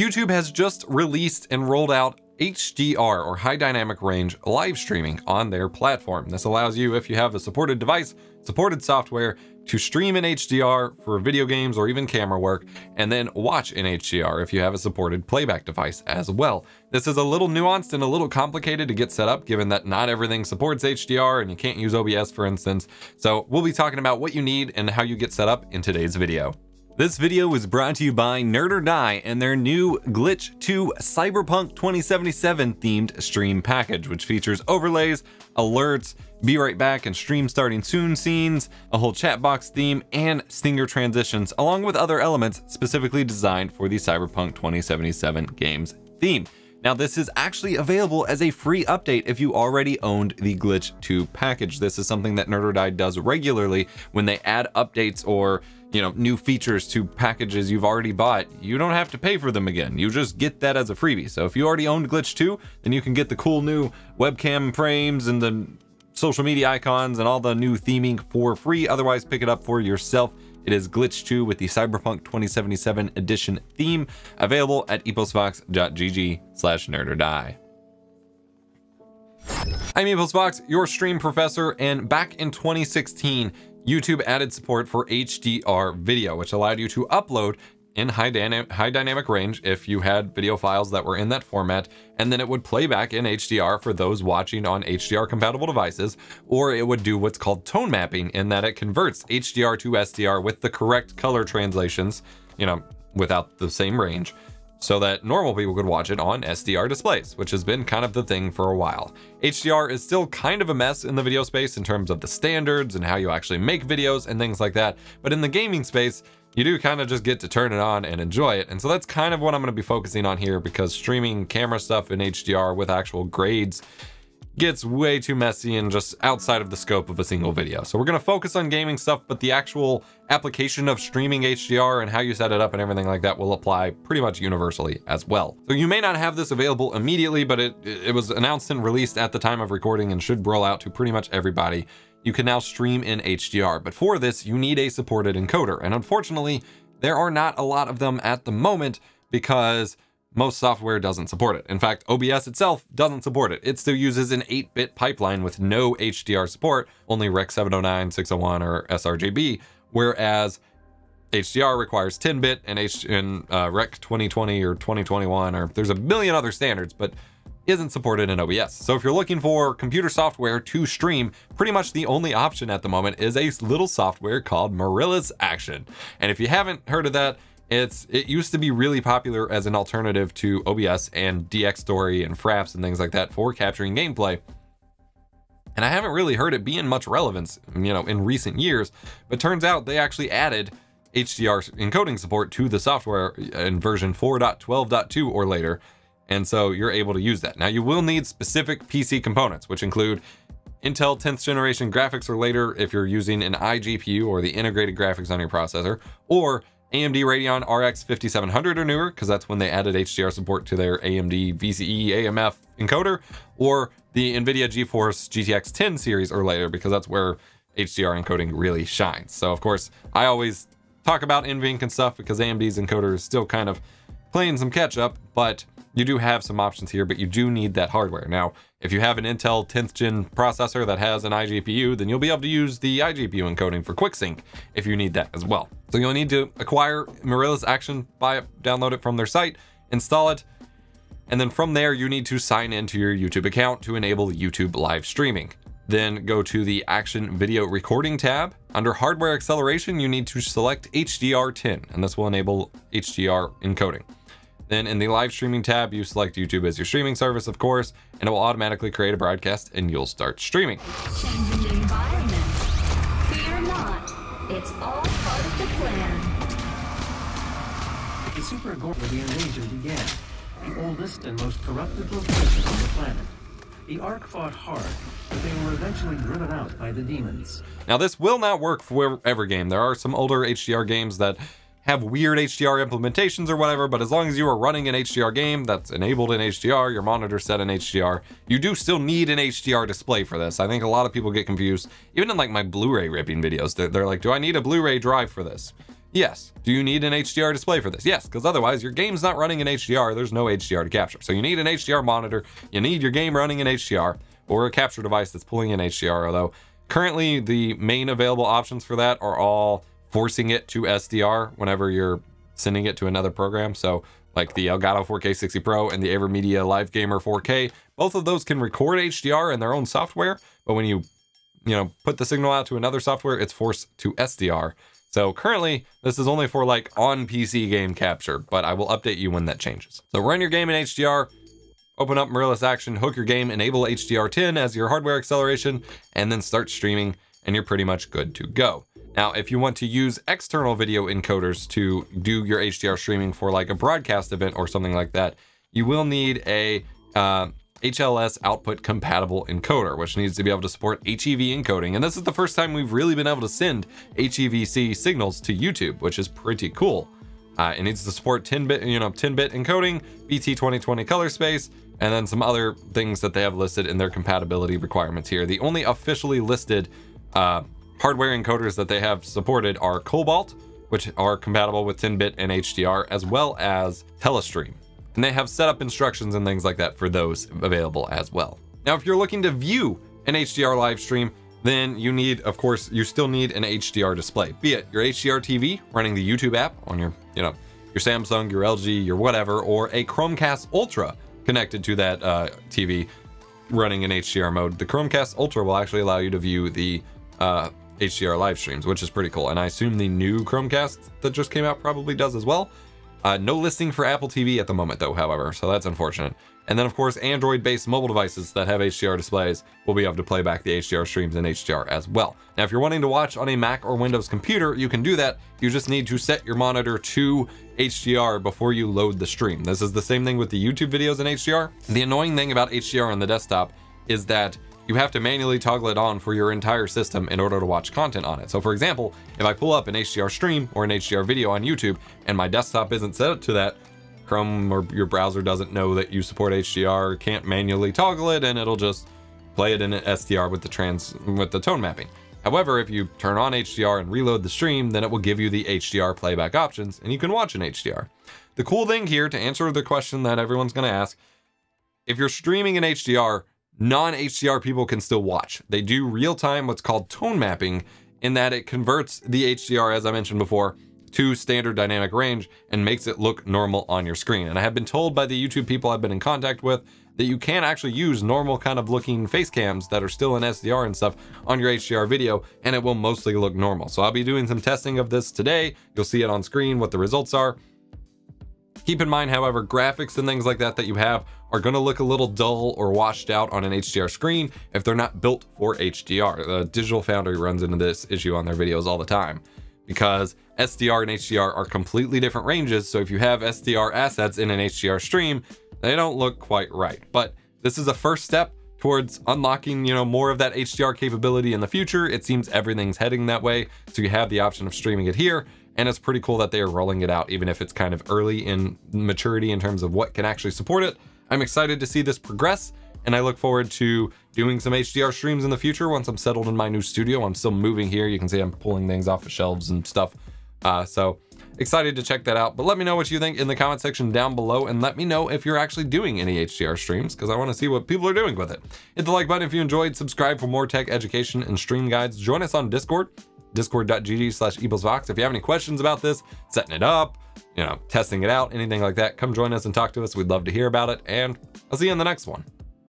YouTube has just released and rolled out HDR or high dynamic range live streaming on their platform. This allows you, if you have a supported device, supported software, to stream in HDR for video games or even camera work, and then watch in HDR if you have a supported playback device as well. This is a little nuanced and a little complicated to get set up given that not everything supports HDR and you can't use OBS for instance. So we'll be talking about what you need and how you get set up in today's video. This video was brought to you by Nerd or Die and their new Glitch 2 Cyberpunk 2077 themed stream package, which features overlays, alerts, be right back and stream starting soon scenes, a whole chat box theme, and stinger transitions, along with other elements specifically designed for the Cyberpunk 2077 game's theme. Now, this is actually available as a free update if you already owned the Glitch 2 package. This is something that Nerd or Die does regularly when they add updates or you know, new features to packages you've already bought, you don't have to pay for them again. You just get that as a freebie. So if you already owned Glitch 2, then you can get the cool new webcam frames and the social media icons and all the new theming for free. Otherwise, pick it up for yourself. It is Glitch 2 with the Cyberpunk 2077 edition theme, available at eposvox.gg slash nerd or die. I'm EposVox, your stream professor, and back in 2016, YouTube added support for HDR video, which allowed you to upload in high, dyna high dynamic range if you had video files that were in that format, and then it would play back in HDR for those watching on HDR compatible devices, or it would do what's called tone mapping in that it converts HDR to SDR with the correct color translations, you know, without the same range, so that normal people could watch it on SDR displays, which has been kind of the thing for a while. HDR is still kind of a mess in the video space in terms of the standards and how you actually make videos and things like that, but in the gaming space, you do kind of just get to turn it on and enjoy it. And so that's kind of what I'm going to be focusing on here because streaming camera stuff in HDR with actual grades gets way too messy and just outside of the scope of a single video. So we're going to focus on gaming stuff, but the actual application of streaming HDR and how you set it up and everything like that will apply pretty much universally as well. So you may not have this available immediately, but it, it was announced and released at the time of recording and should roll out to pretty much everybody. You can now stream in HDR, but for this, you need a supported encoder. And unfortunately, there are not a lot of them at the moment because most software doesn't support it. In fact, OBS itself doesn't support it. It still uses an 8-bit pipeline with no HDR support, only Rec 709, 601, or sRGB, whereas HDR requires 10-bit and, H and uh, Rec 2020 or 2021, or there's a million other standards, but isn't supported in OBS. So if you're looking for computer software to stream, pretty much the only option at the moment is a little software called Mirillis Action. And if you haven't heard of that, it's it used to be really popular as an alternative to OBS and Dxtory and Fraps and things like that for capturing gameplay. And I haven't really heard it be in much relevance, you know, in recent years, but turns out they actually added HDR encoding support to the software in version 4.12.2 or later. And so you're able to use that. Now you will need specific PC components, which include Intel 10th generation graphics or later if you're using an iGPU or the integrated graphics on your processor, or AMD Radeon RX 5700 or newer, because that's when they added HDR support to their AMD VCE AMF encoder, or the NVIDIA GeForce GTX 10 series or later, because that's where HDR encoding really shines. So of course, I always talk about NVENC and stuff because AMD's encoder is still kind of playing some catch up, but you do have some options here, but you do need that hardware. Now, if you have an Intel 10th gen processor that has an iGPU, then you'll be able to use the iGPU encoding for QuickSync if you need that as well. So you'll need to acquire Mirillis Action, buy it, download it from their site, install it, and then from there you need to sign into your YouTube account to enable YouTube live streaming. Then go to the Action Video Recording tab. Under Hardware Acceleration, you need to select HDR10, and this will enable HDR encoding. Then in the live streaming tab, you select YouTube as your streaming service, of course, and it will automatically create a broadcast and you'll start streaming. Changing environment. Fear not. It's all part of the plan. The Super Gorgon invasion began, the oldest and most corrupted location on the planet. The Ark fought hard, but they were eventually driven out by the demons. Now, this will not work for every game. There are some older HDR games that have weird HDR implementations or whatever, but as long as you are running an HDR game that's enabled in HDR, your monitor set in HDR, you do still need an HDR display for this. I think a lot of people get confused, even in like my Blu-ray ripping videos, they're, they're like, do I need a Blu-ray drive for this? Yes. Do you need an HDR display for this? Yes, because otherwise your game's not running in HDR. There's no HDR to capture. So you need an HDR monitor. You need your game running in HDR or a capture device that's pulling in HDR. Although currently the main available options for that are all forcing it to SDR whenever you're sending it to another program. So like the Elgato 4K 60 Pro and the AverMedia Live Gamer 4K, both of those can record HDR in their own software, but when you you know put the signal out to another software, it's forced to SDR. So currently, this is only for like on PC game capture, but I will update you when that changes. So run your game in HDR, open up Mirillis Action, hook your game, enable HDR10 as your hardware acceleration, and then start streaming, and you're pretty much good to go. Now, if you want to use external video encoders to do your HDR streaming for like a broadcast event or something like that, you will need a uh, HLS output compatible encoder, which needs to be able to support HEV encoding. And this is the first time we've really been able to send HEVC signals to YouTube, which is pretty cool. Uh, it needs to support 10-bit, you know, 10-bit encoding, BT 2020 color space, and then some other things that they have listed in their compatibility requirements here. The only officially listed uh, hardware encoders that they have supported are Cobalt, which are compatible with 10-bit and HDR, as well as Telestream. And they have setup instructions and things like that for those available as well. Now, if you're looking to view an HDR live stream, then you need, of course, you still need an HDR display, be it your HDR TV running the YouTube app on your, you know, your Samsung, your LG, your whatever, or a Chromecast Ultra connected to that uh, TV running in HDR mode. The Chromecast Ultra will actually allow you to view the uh, HDR live streams, which is pretty cool. And I assume the new Chromecast that just came out probably does as well. Uh, no listing for Apple TV at the moment, though, however, so that's unfortunate. And then, of course, Android based mobile devices that have HDR displays will be able to play back the HDR streams in HDR as well. Now, if you're wanting to watch on a Mac or Windows computer, you can do that. You just need to set your monitor to HDR before you load the stream. This is the same thing with the YouTube videos in HDR. The annoying thing about HDR on the desktop is that you have to manually toggle it on for your entire system in order to watch content on it. So for example, if I pull up an HDR stream or an HDR video on YouTube and my desktop isn't set up to that, Chrome or your browser doesn't know that you support HDR, can't manually toggle it, and it'll just play it in an SDR with the trans with the tone mapping. However, if you turn on HDR and reload the stream, then it will give you the HDR playback options and you can watch in HDR. The cool thing here to answer the question that everyone's going to ask, if you're streaming in HDR, non-HDR people can still watch. They do real-time what's called tone mapping in that it converts the HDR, as I mentioned before, to standard dynamic range and makes it look normal on your screen. And I have been told by the YouTube people I've been in contact with that you can actually use normal kind of looking face cams that are still in SDR and stuff on your HDR video and it will mostly look normal. So I'll be doing some testing of this today. You'll see it on screen what the results are. Keep in mind, however, graphics and things like that that you have are going to look a little dull or washed out on an HDR screen if they're not built for HDR. The Digital Foundry runs into this issue on their videos all the time because SDR and HDR are completely different ranges. So if you have SDR assets in an HDR stream, they don't look quite right. But this is a first step towards unlocking, you know, more of that HDR capability in the future. It seems everything's heading that way. So you have the option of streaming it here and it's pretty cool that they are rolling it out, even if it's kind of early in maturity in terms of what can actually support it. I'm excited to see this progress, and I look forward to doing some HDR streams in the future once I'm settled in my new studio. I'm still moving here. You can see I'm pulling things off the shelves and stuff. Uh, so excited to check that out. But let me know what you think in the comment section down below and let me know if you're actually doing any HDR streams because I want to see what people are doing with it. Hit the like button if you enjoyed, subscribe for more tech education and stream guides. Join us on Discord discord.gg slash eposvox. If you have any questions about this, setting it up, you know, testing it out, anything like that, come join us and talk to us. We'd love to hear about it. And I'll see you in the next one.